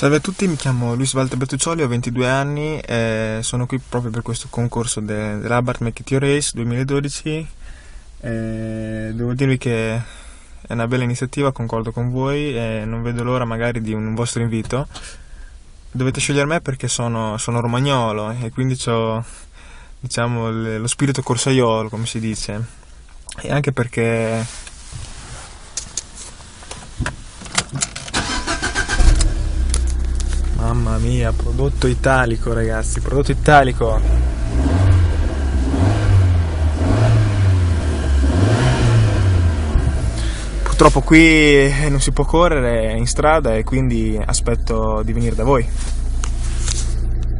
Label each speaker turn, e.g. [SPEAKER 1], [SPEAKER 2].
[SPEAKER 1] Salve a tutti, mi chiamo Luis Walter Bertuccioli, ho 22 anni e sono qui proprio per questo concorso de- dell'Abarth Make Race 2012. E devo dirvi che è una bella iniziativa, concordo con voi e non vedo l'ora magari di un vostro invito. Dovete scegliere me perché sono, sono romagnolo e quindi ho diciamo, lo spirito corsaiolo, come si dice, e anche perché Mamma mia, prodotto italico ragazzi, prodotto italico. Purtroppo qui non si può correre in strada e quindi aspetto di venire da voi.